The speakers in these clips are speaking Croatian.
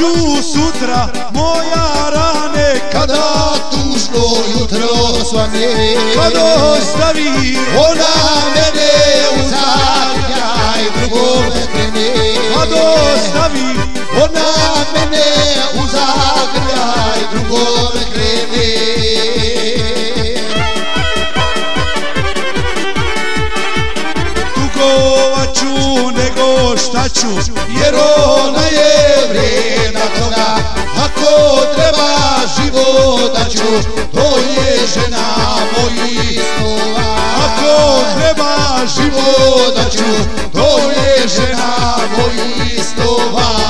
ću sutra moja rane Kada tužno jutro svane Kad ostavi Ona mene u zagrljaj drugome krene. Kad ostavi. Ona mene u zagrljaj drugome krene. Tugovat ću nego šta ću Jer ona je života ću To je žena mojih snova Ako treba života ću To je žena mojih snova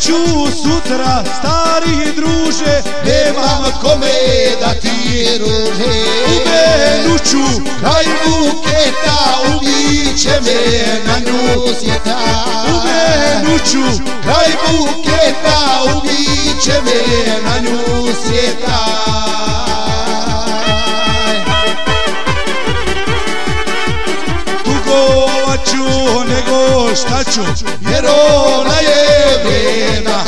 ću sutra stari druže Nemam kome da ti ruže. U menu ću Kraj buketa ubiće me na nju sjeta U menu ću Kraj buketa ubiće me na nju sjeta šta ću Jer ona je vrijedna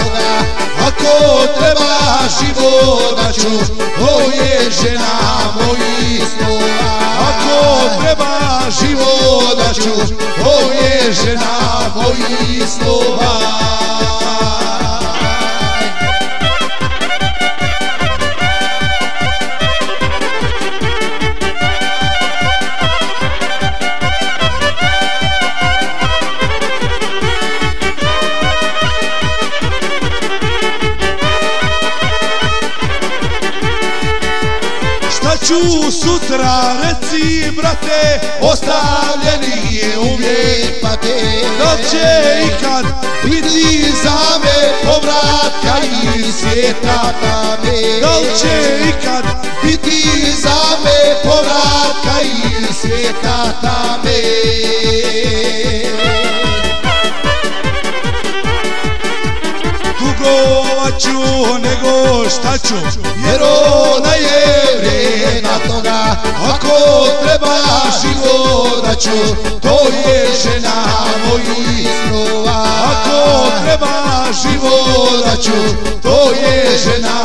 Ako treba života ću To je žena mojih snova Ako treba života ću To je žena mojih snova ću sutra reci brate Ostavljeni je uvijek pate. Da će ikad biti za me povratka iz svijeta Da li će ikad biti za me povratka iz svijeta tame Tugovat ću nego šta ću. Jer ona je vrijedna toga. Ako treba života ću To je žena mojih snova. Ako treba života ću To je žena